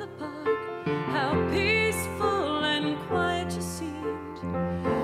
the park, how peaceful and quiet you seemed.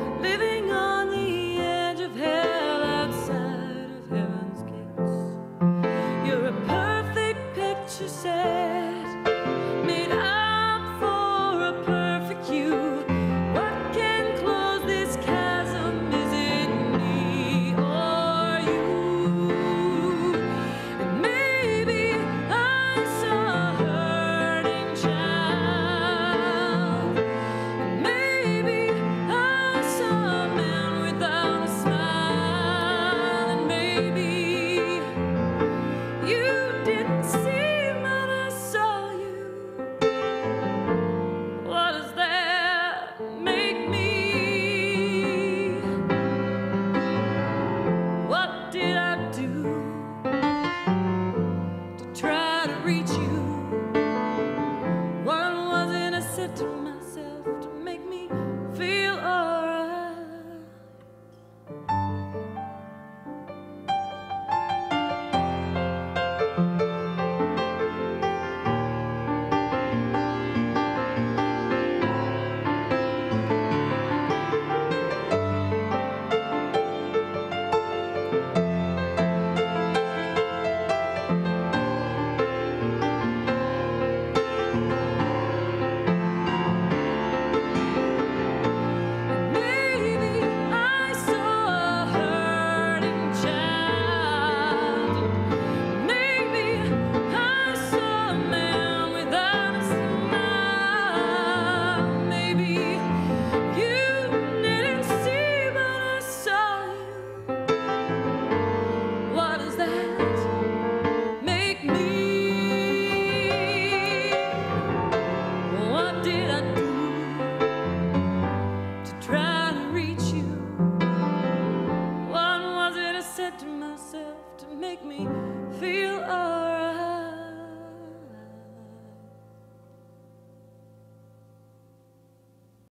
reach you.